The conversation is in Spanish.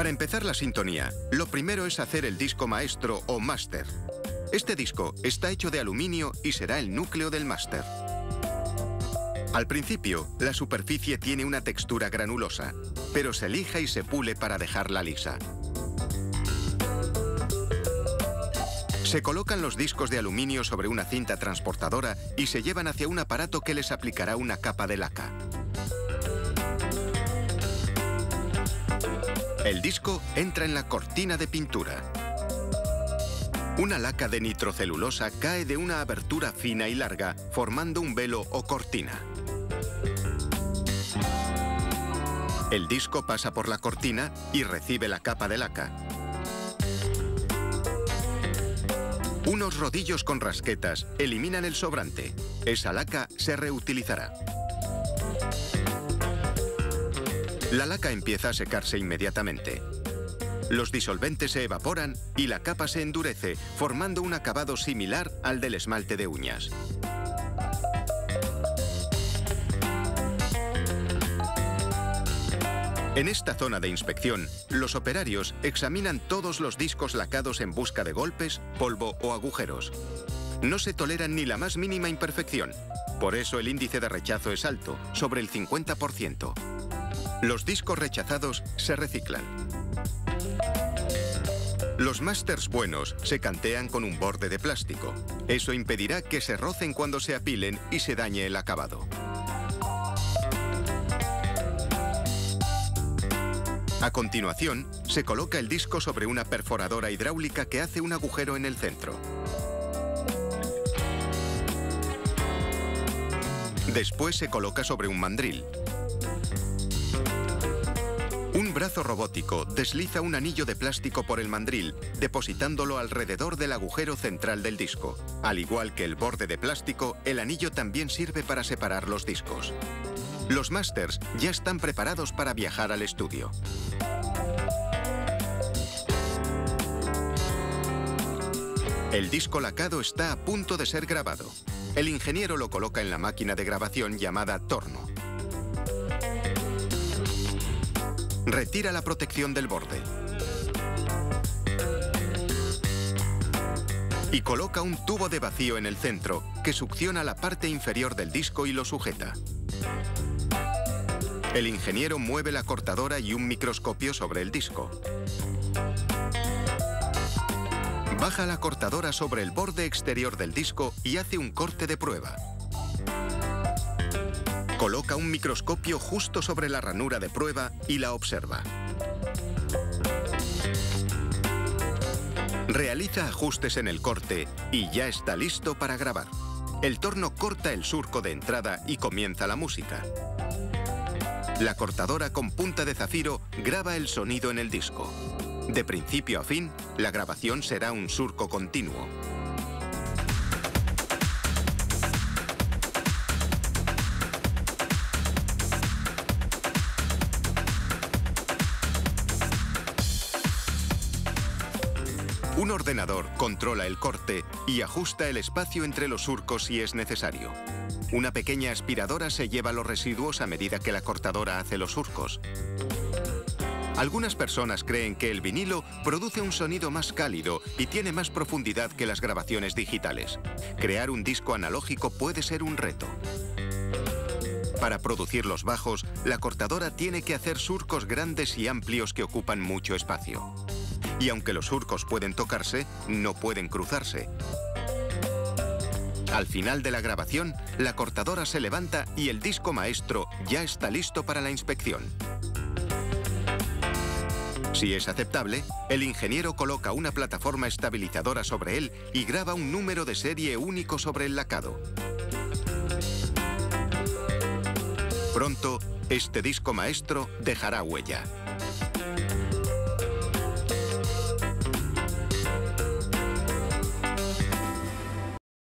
Para empezar la sintonía, lo primero es hacer el disco maestro o máster. Este disco está hecho de aluminio y será el núcleo del máster. Al principio, la superficie tiene una textura granulosa, pero se lija y se pule para dejarla lisa. Se colocan los discos de aluminio sobre una cinta transportadora y se llevan hacia un aparato que les aplicará una capa de laca. El disco entra en la cortina de pintura. Una laca de nitrocelulosa cae de una abertura fina y larga, formando un velo o cortina. El disco pasa por la cortina y recibe la capa de laca. Unos rodillos con rasquetas eliminan el sobrante. Esa laca se reutilizará. La laca empieza a secarse inmediatamente. Los disolventes se evaporan y la capa se endurece, formando un acabado similar al del esmalte de uñas. En esta zona de inspección, los operarios examinan todos los discos lacados en busca de golpes, polvo o agujeros. No se toleran ni la más mínima imperfección. Por eso el índice de rechazo es alto, sobre el 50%. Los discos rechazados se reciclan. Los másters buenos se cantean con un borde de plástico. Eso impedirá que se rocen cuando se apilen y se dañe el acabado. A continuación, se coloca el disco sobre una perforadora hidráulica que hace un agujero en el centro. Después se coloca sobre un mandril. Un brazo robótico desliza un anillo de plástico por el mandril, depositándolo alrededor del agujero central del disco. Al igual que el borde de plástico, el anillo también sirve para separar los discos. Los másters ya están preparados para viajar al estudio. El disco lacado está a punto de ser grabado. El ingeniero lo coloca en la máquina de grabación llamada torno. Retira la protección del borde. Y coloca un tubo de vacío en el centro que succiona la parte inferior del disco y lo sujeta. El ingeniero mueve la cortadora y un microscopio sobre el disco. Baja la cortadora sobre el borde exterior del disco y hace un corte de prueba. Coloca un microscopio justo sobre la ranura de prueba y la observa. Realiza ajustes en el corte y ya está listo para grabar. El torno corta el surco de entrada y comienza la música. La cortadora con punta de zafiro graba el sonido en el disco. De principio a fin, la grabación será un surco continuo. Un ordenador controla el corte y ajusta el espacio entre los surcos si es necesario. Una pequeña aspiradora se lleva los residuos a medida que la cortadora hace los surcos. Algunas personas creen que el vinilo produce un sonido más cálido y tiene más profundidad que las grabaciones digitales. Crear un disco analógico puede ser un reto. Para producir los bajos, la cortadora tiene que hacer surcos grandes y amplios que ocupan mucho espacio. Y aunque los surcos pueden tocarse, no pueden cruzarse. Al final de la grabación, la cortadora se levanta y el disco maestro ya está listo para la inspección. Si es aceptable, el ingeniero coloca una plataforma estabilizadora sobre él y graba un número de serie único sobre el lacado. Pronto, este disco maestro dejará huella.